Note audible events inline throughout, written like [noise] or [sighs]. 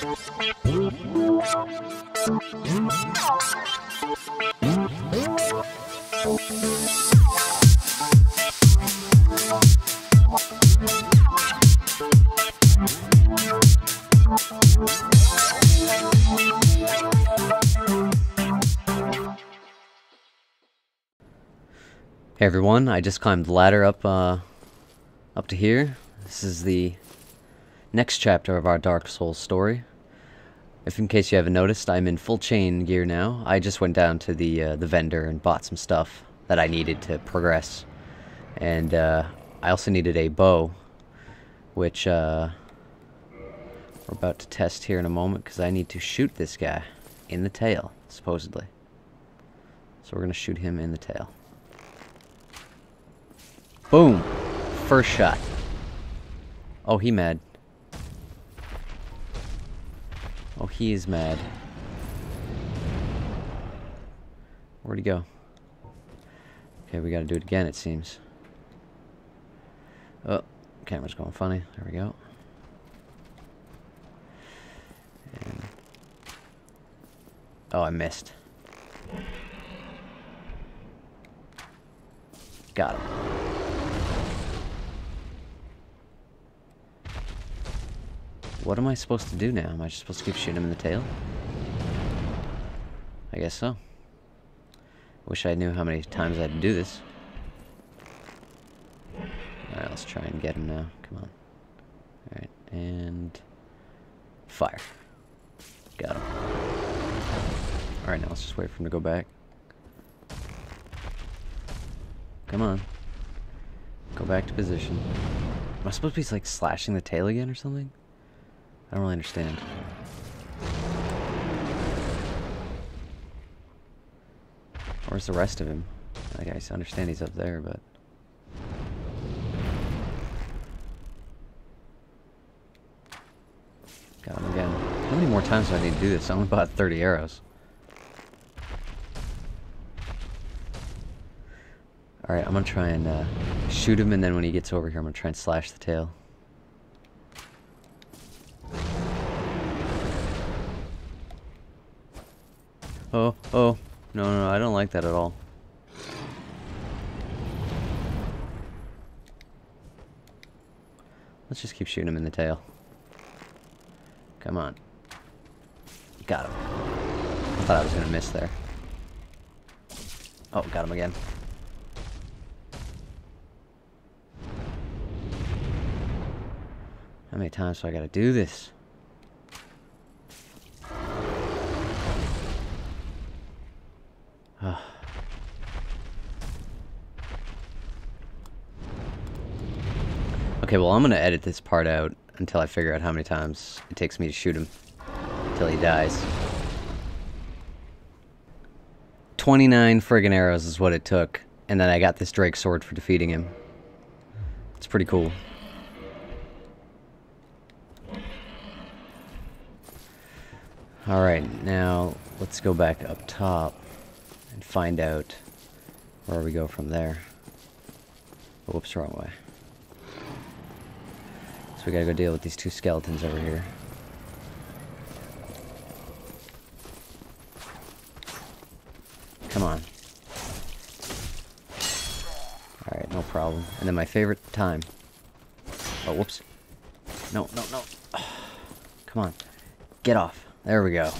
Hey everyone, I just climbed the ladder up uh, up to here. This is the next chapter of our Dark Souls story. If in case you haven't noticed, I'm in full chain gear now. I just went down to the uh, the vendor and bought some stuff that I needed to progress. And uh, I also needed a bow, which uh, we're about to test here in a moment because I need to shoot this guy in the tail, supposedly. So we're going to shoot him in the tail. Boom. First shot. Oh, he mad. He is mad. Where'd he go? Okay, we gotta do it again, it seems. Oh, camera's going funny. There we go. And oh, I missed. Got him. What am I supposed to do now? Am I just supposed to keep shooting him in the tail? I guess so. Wish I knew how many times I had to do this. Alright, let's try and get him now. Come on. Alright, and... Fire. Got him. Alright, now let's just wait for him to go back. Come on. Go back to position. Am I supposed to be like slashing the tail again or something? I don't really understand. Where's the rest of him? I guess I understand he's up there, but... Got him again. How many more times do I need to do this? I only bought 30 arrows. Alright, I'm gonna try and uh, shoot him, and then when he gets over here, I'm gonna try and slash the tail. Oh, oh. No, no, I don't like that at all. Let's just keep shooting him in the tail. Come on. Got him. I thought I was going to miss there. Oh, got him again. How many times do I got to do this? [sighs] okay, well, I'm going to edit this part out until I figure out how many times it takes me to shoot him until he dies. 29 friggin' arrows is what it took, and then I got this Drake sword for defeating him. It's pretty cool. Alright, now let's go back up top and find out where we go from there. Oh, whoops, wrong way. So we gotta go deal with these two skeletons over here. Come on. Alright, no problem. And then my favorite time. Oh, whoops. No, no, no. [sighs] Come on. Get off. There we go.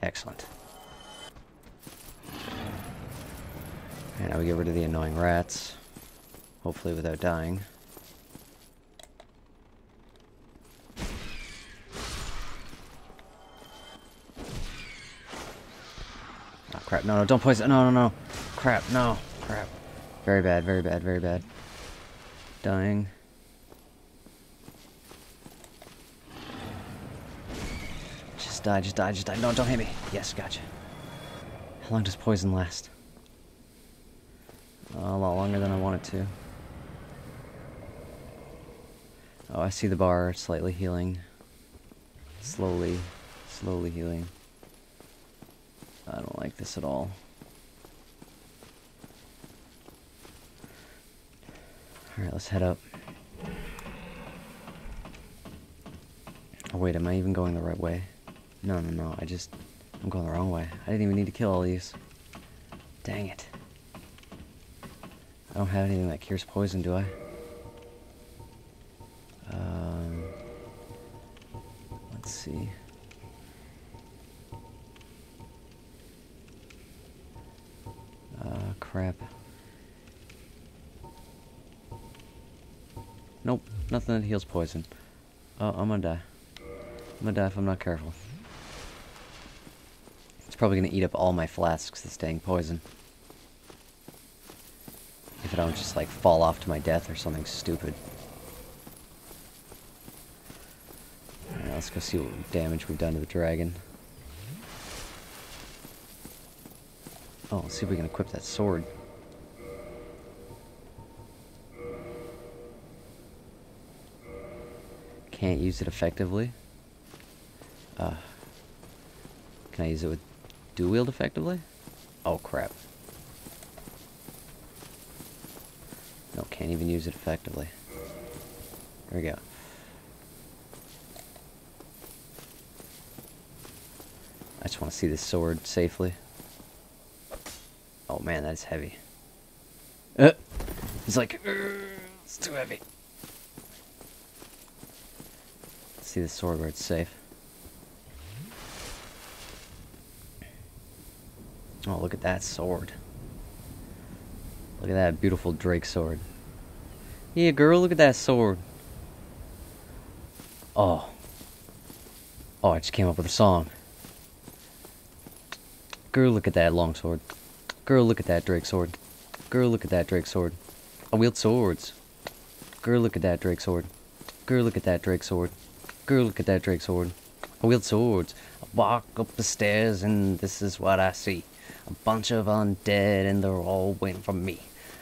Excellent. And now we get rid of the annoying rats. Hopefully without dying. Oh crap, no, no, don't poison, no, no, no. Crap, no, crap. Very bad, very bad, very bad. Dying. Just die, just die, just die. No, don't hit me. Yes, gotcha. How long does poison last? Oh, a lot longer than I wanted to. Oh, I see the bar slightly healing. Slowly, slowly healing. I don't like this at all. Alright, let's head up. Oh wait, am I even going the right way? No, no, no, I just... I'm going the wrong way. I didn't even need to kill all these. Dang it. I don't have anything that cures poison, do I? Um, let's see. Uh, crap. Nope, nothing that heals poison. Oh, I'm gonna die. I'm gonna die if I'm not careful. It's probably gonna eat up all my flasks, this dang poison. If I don't just, like, fall off to my death or something stupid. Alright, let's go see what damage we've done to the dragon. Oh, let's see if we can equip that sword. Can't use it effectively. Uh, can I use it with dual wield effectively? Oh crap. No, can't even use it effectively. There we go. I just want to see this sword safely. Oh man, that's heavy. Uh, it's like, uh, it's too heavy. Let's see the sword where it's safe. Oh, look at that sword. Look at that beautiful Drake sword. Yeah, girl, look at that sword. Oh. Oh, I just came up with a song. Girl, look at that long sword. Girl, look at that Drake sword. Girl, look at that Drake sword. I wield swords. Girl, look at that Drake sword. Girl, look at that Drake sword. Girl, look at that Drake sword. I wield swords. I walk up the stairs and this is what I see. A bunch of undead and they're all waiting for me.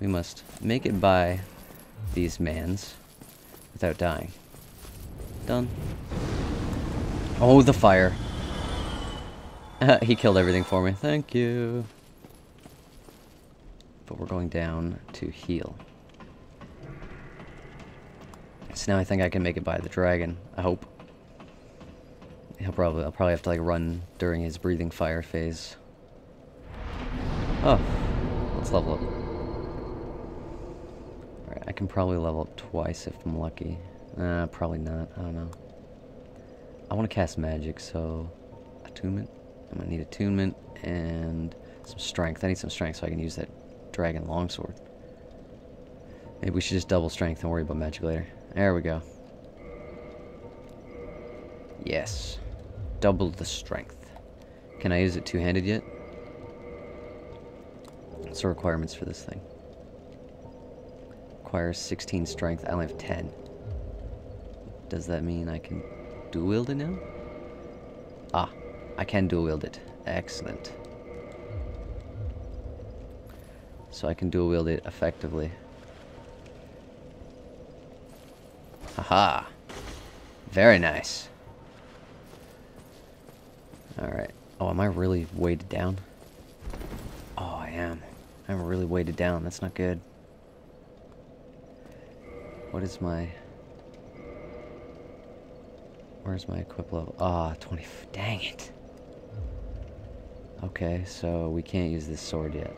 we must make it by these mans without dying done oh the fire [laughs] he killed everything for me. Thank you. But we're going down to heal. So now I think I can make it by the dragon. I hope. He'll probably I'll probably have to like run during his breathing fire phase. Oh, let's level up. I can probably level up twice if I'm lucky. Uh, probably not. I don't know. I want to cast magic, so attunement. I'm gonna need attunement and some strength. I need some strength so I can use that dragon longsword. Maybe we should just double strength and worry about magic later. There we go. Yes. Double the strength. Can I use it two-handed yet? What's the requirements for this thing? Requires 16 strength. I only have 10. Does that mean I can dual wield it now? Ah, I can dual wield it. Excellent. So I can dual wield it effectively. Haha. Very nice. Alright. Oh, am I really weighted down? Oh, I am. I'm really weighted down. That's not good. What is my... Where's my equip level? Ah, oh, 20... Dang it. Okay, so we can't use this sword yet.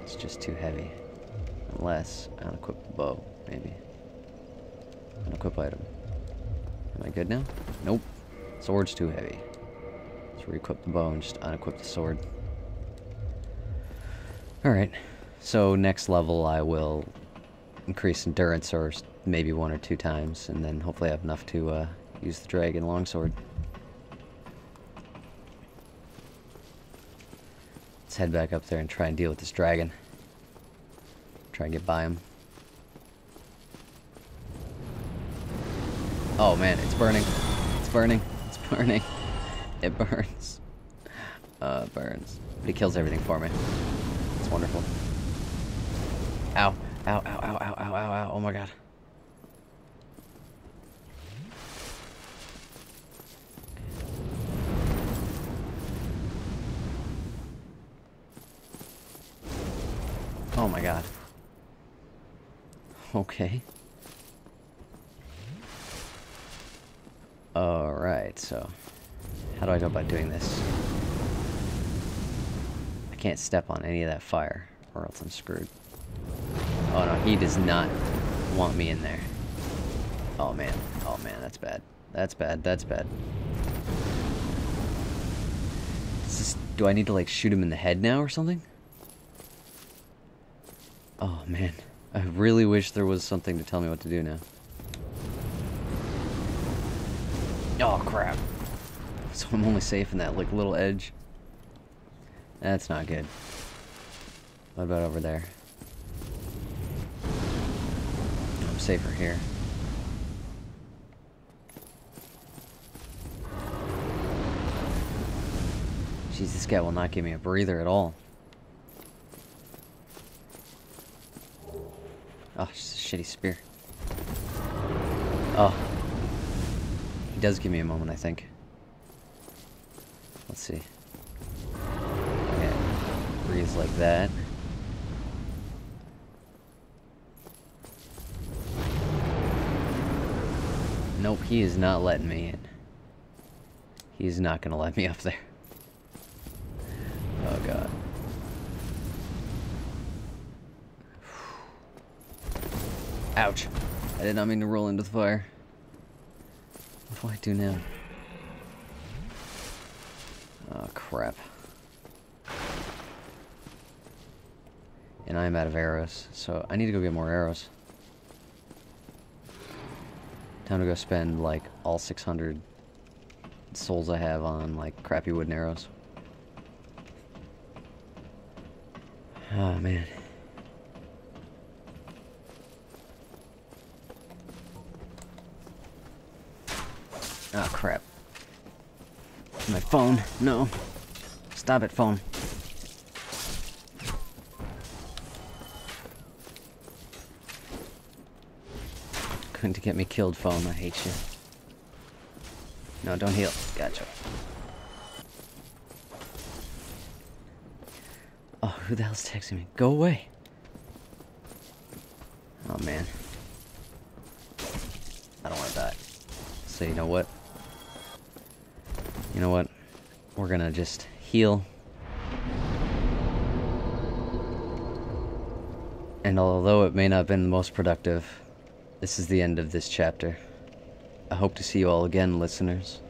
It's just too heavy. Unless I unequip the bow, maybe. Unequip item. Am I good now? Nope. Sword's too heavy. Let's re-equip the bow and just unequip the sword. Alright. So next level I will increase endurance or maybe one or two times and then hopefully I have enough to uh, use the dragon longsword. Let's head back up there and try and deal with this dragon. Try and get by him. Oh man, it's burning. It's burning. It's burning. [laughs] It burns. Uh, burns. But he kills everything for me. It's wonderful. Ow. Ow, ow, ow, ow, ow, ow, ow. Oh my god. Oh my god. Okay. Alright, so... How do I go about doing this? I can't step on any of that fire, or else I'm screwed. Oh no, he does not want me in there. Oh man, oh man, that's bad. That's bad, that's bad. Do I need to like shoot him in the head now or something? Oh man, I really wish there was something to tell me what to do now. Oh crap. So I'm only safe in that like little edge. That's not good. What about over there? Safer here. Jeez, this guy will not give me a breather at all. Oh, just a shitty spear. Oh. He does give me a moment, I think. Let's see. Okay. Breathes like that. Nope, he is not letting me in. He's not gonna let me [laughs] up there. Oh god. Ouch. I did not mean to roll into the fire. What do I do now? Oh, crap. And I'm out of arrows, so I need to go get more arrows. Time to go spend, like, all 600 souls I have on, like, crappy wooden arrows. Oh, man. Oh, crap. My phone. No. Stop it, phone. Going to get me killed, phone. I hate you. No, don't heal. Gotcha. Oh, who the hell's texting me? Go away. Oh, man. I don't want to die. So you know what? You know what? We're gonna just heal. And although it may not have been the most productive, this is the end of this chapter. I hope to see you all again, listeners.